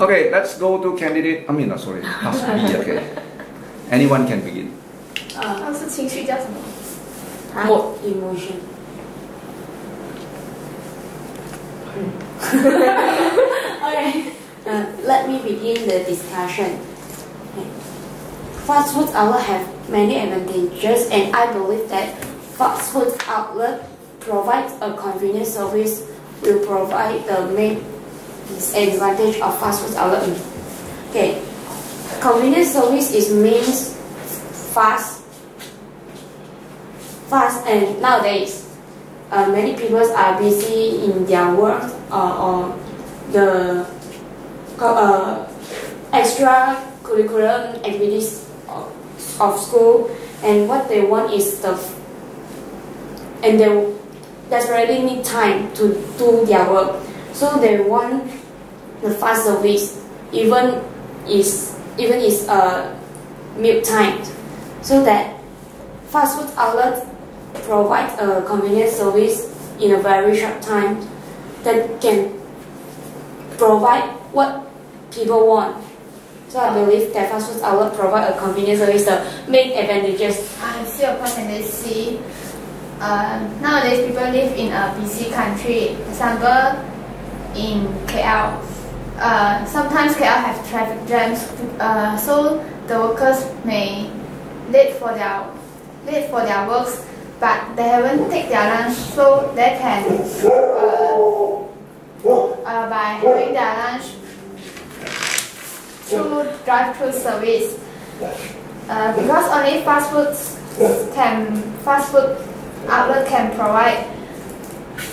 Okay, let's go to candidate. I mean, no, sorry, ask me. Okay, anyone can begin. 呃，是情绪叫什么？ Mo- emotion. Okay. Uh, let me begin the discussion. Okay. Fast food outlet have many advantages, and I believe that fast food outlet provides a convenient service will provide the main disadvantage of fast food outlet. Okay, convenient service is means fast, fast, and nowadays uh, many people are busy in their work uh, or the uh, extra curriculum activities of, of school and what they want is the and they desperately need time to do their work so they want the fast service even is even is uh, meal time so that fast food outlet provide a convenient service in a very short time that can provide what people want. So I believe that fast food outlet provide a convenient service, the main advantages. I see your point and I see. Uh, nowadays, people live in a busy country. For Example, in KL. Uh, sometimes KL have traffic jams, uh, so the workers may late for their late for their works, but they haven't take their lunch, so they can uh, uh, by having their lunch through drive-through service. Uh, because only fast food can fast food outlet can provide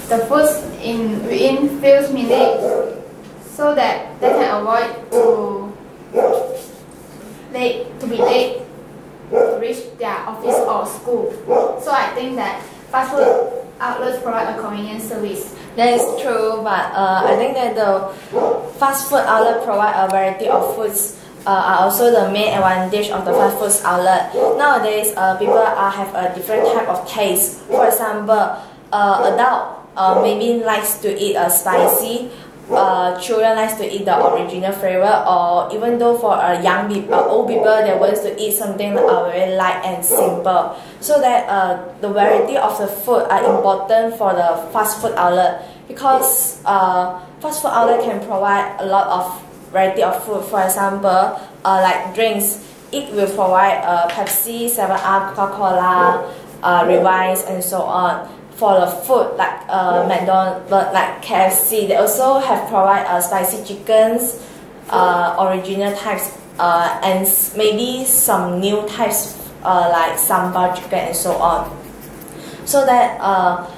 the food in within few minutes, so that they can avoid to late to be late to reach their office or school. So I think that fast food outlets provide a convenient service. That is true, but uh, I think that the fast food outlet provide a variety of foods. Uh, are also the main advantage of the fast food outlet. Nowadays, uh, people are have a different type of taste. For example, uh, adult uh, maybe likes to eat a spicy. Uh, children likes to eat the original flavor, or even though for a young people, uh, old people, they wants to eat something uh, very light and simple. So that uh, the variety of the food are important for the fast food outlet because uh, fast food outlet can provide a lot of variety of food. For example, uh, like drinks, it will provide uh, Pepsi, Seven Up, Coca Cola, uh, Levi's, and so on. For the food, like uh, McDonald's, like KFC, they also have provide uh, spicy chickens, uh, original types, uh, and maybe some new types uh, like sambal chicken and so on. So that uh,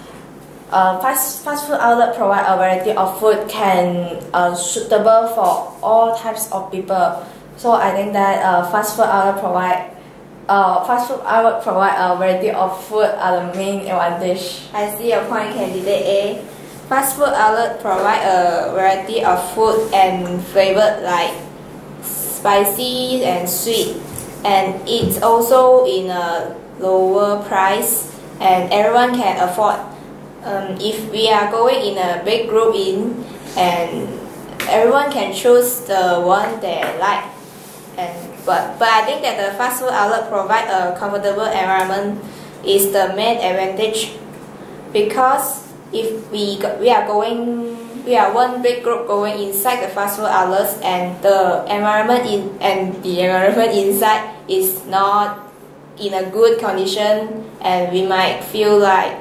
uh, fast, fast food outlet provide a variety of food can uh, suitable for all types of people. So I think that uh, fast food outlet provide uh, fast food outlet provide a variety of food are the main advantage. I see your point, candidate A. Fast food outlet provide a variety of food and flavor like spicy and sweet, and it's also in a lower price, and everyone can afford. Um, if we are going in a big group in, and everyone can choose the one they like, and but but I think that the fast food outlet provide a comfortable environment is the main advantage. Because if we we are going we are one big group going inside the fast food outlets and the environment in and the environment inside is not in a good condition and we might feel like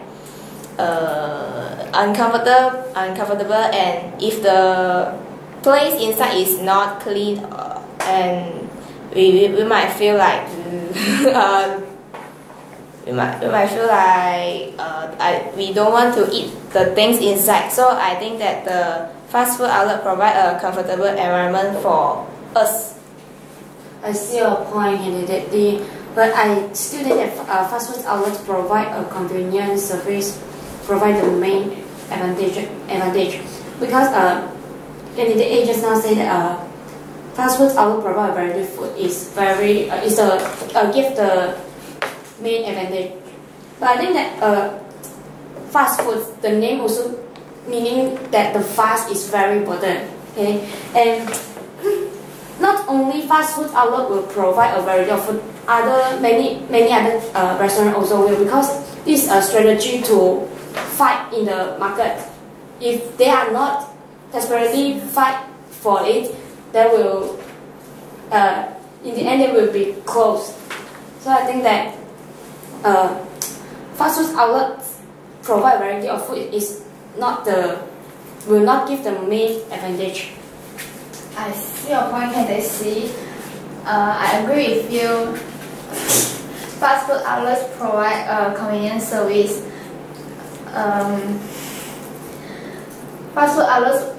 uh, uncomfortable uncomfortable and if the place inside is not clean uh, and we, we, might feel like uh, we might, we might feel like uh, I, we don't want to eat the things inside. So I think that the fast food outlet provide a comfortable environment for us. I see your point, candidate D, but I still think that uh, fast food outlets provide a convenient service, provide the main advantage advantage because uh, candidate A just now said that uh, fast food outlet provide variety food is very uh, is a uh, give the main advantage. But I think that uh, fast food, the name also meaning that the fast is very important. Okay, and not only fast food outlet will provide a variety of food, other many many other uh, restaurants also will because this is a strategy to fight in the market. If they are not desperately fight for it, they will uh, in the end it will be closed. So I think that uh, fast food outlets provide variety of food is not the will not give the main advantage. I see your point, Candace. Uh, I agree with you. Fast food outlets provide a convenient service. Um, fast food outlets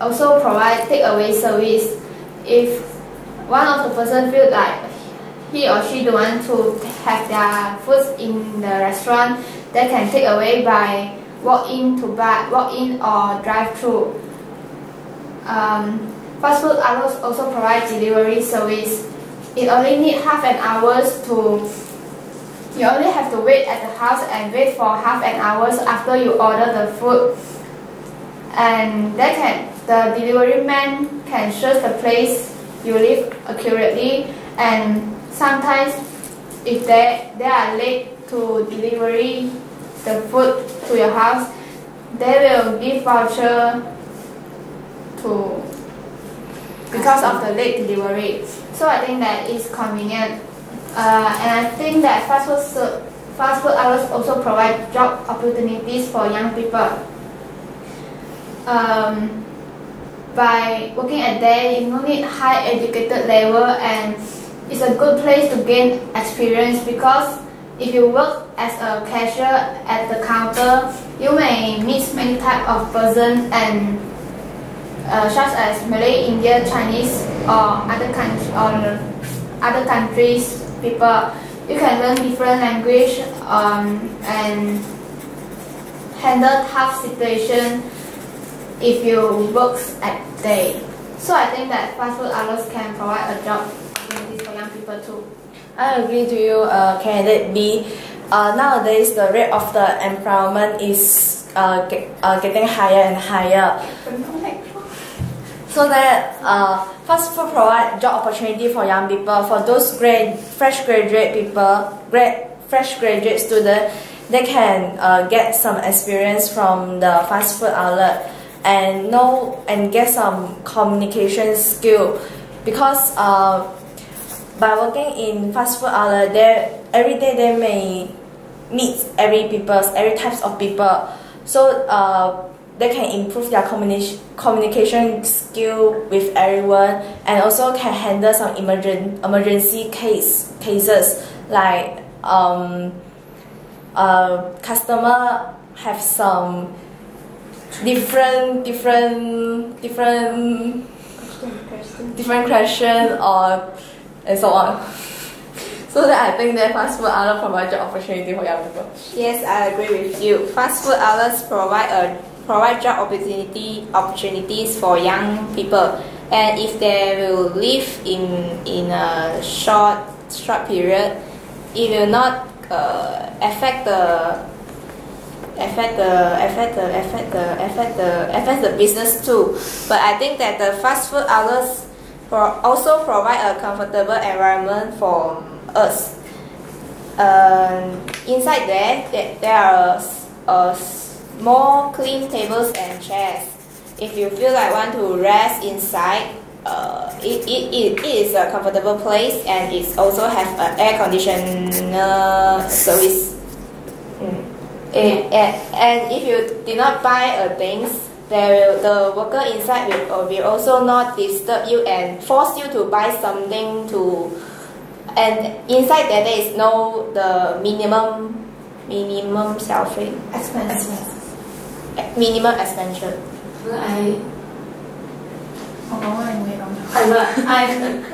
also provide takeaway service. If one of the person feel like he or she don't want to have their food in the restaurant, they can take away by walk in to buy, walk in or drive through. Um, fast food outlets also provide delivery service. It only need half an hour to. You only have to wait at the house and wait for half an hour after you order the food. And they can the delivery man can search the place you live accurately and sometimes if they, they are late to delivery the food to your house, they will give voucher to because of the late delivery. So I think that is convenient. Uh, and I think that fast food, fast food outlets also provide job opportunities for young people. Um, by working at there, you don't need high educated level and it's a good place to gain experience because if you work as a cashier at the counter, you may meet many type of person and uh, such as Malay, Indian, Chinese, or other countries or other countries people. You can learn different language um, and handle tough situation if you work at day. So I think that fast food outlets can provide a job opportunities for young people too. I agree to you, uh, candidate B. Uh, nowadays, the rate of the employment is uh, get, uh, getting higher and higher. So that uh, fast food provide job opportunity for young people. For those grad, fresh graduate people, grad, fresh graduate student, they can uh, get some experience from the fast food outlet and know and get some communication skill. Because uh, by working in fast food outlet, they every day they may meet every people's every types of people, so uh, they can improve their communication communication skill with everyone, and also can handle some emergent emergency case cases like um, uh, customer have some different different different different question or and so on. So that I think that fast food outlet provide job opportunity for young people. Yes, I agree with you. Fast food outlets provide a provide job opportunity opportunities for young people, and if they will live in in a short short period, it will not uh, affect the affect the affect the affect the affect the affect the business too. But I think that the fast food outlets pro- also provide a comfortable environment for us. Um, inside there, there, are uh, small clean tables and chairs. If you feel like want to rest inside, uh, it, it, it, it is a comfortable place and it also have an air conditioner service. And, and if you did not buy a things, there will, the worker inside will, uh, will also not disturb you and force you to buy something to and inside there there is no the minimum minimum selfing Expensive. minimum expenditure. I. I'm not, I'm,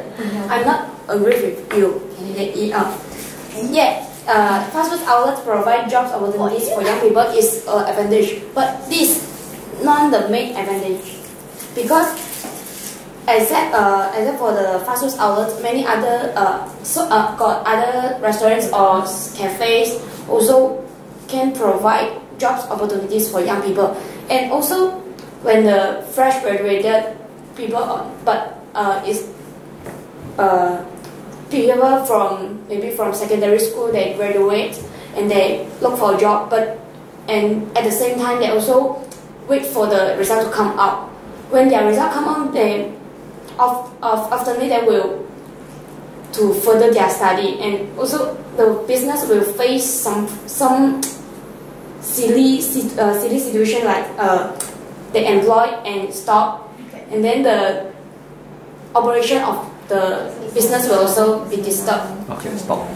I'm not agree with you, candidate E up. Yeah, uh, fast food outlets provide jobs opportunities for young people is an advantage, but this not the main advantage. Because except uh, except for the fast food outlets, many other uh, so uh, got other restaurants or cafes also can provide jobs opportunities for young people, and also when the fresh graduated people, uh, but uh, is uh, people from maybe from secondary school they graduate and they look for a job, but and at the same time they also wait for the result to come out. When their result come out, they of, of afternoon they will to further their study and also the business will face some some silly uh, silly situation like uh, they employ and stop and then the operation of the business will also be disturbed Okay, stop.